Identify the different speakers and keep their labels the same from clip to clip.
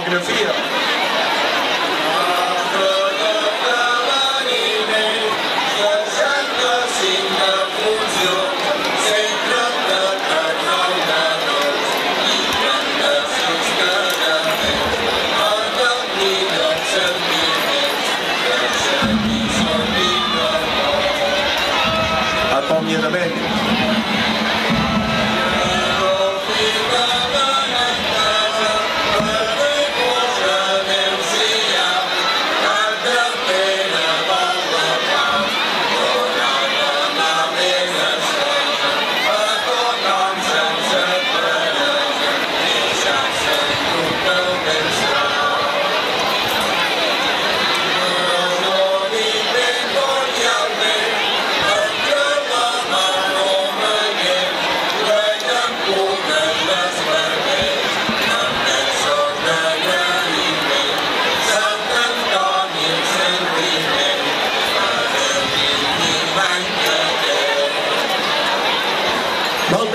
Speaker 1: coreografia. acomiadament.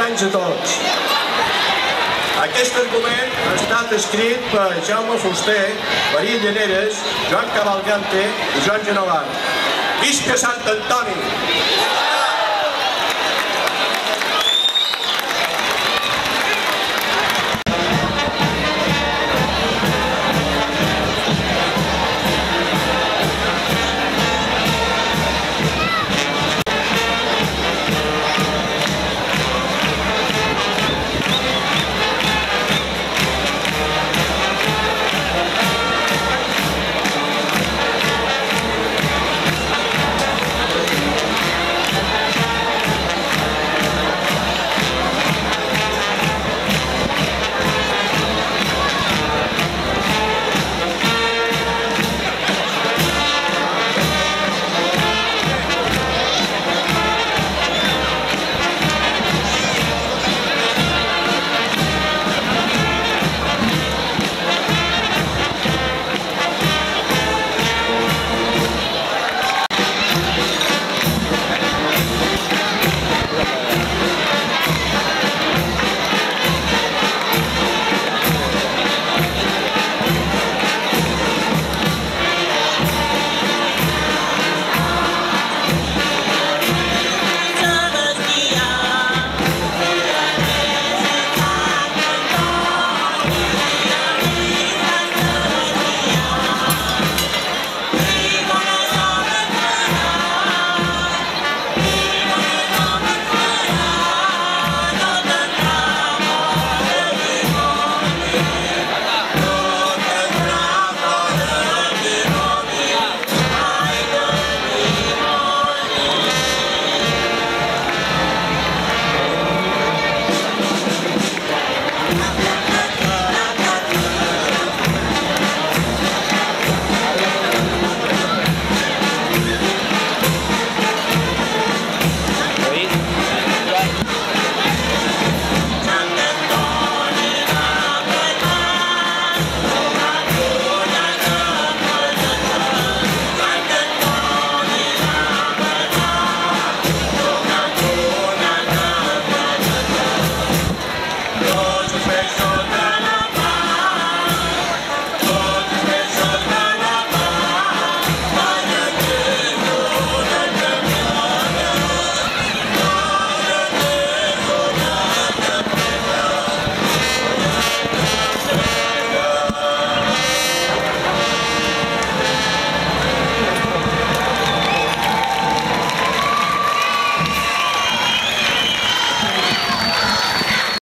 Speaker 1: Benvinguts a tots. Aquest argument ha estat escrit per Jaume Fuster, Maria Llaneres, Joan Cavalcante i Joan Genovar. Visca Sant Antoni!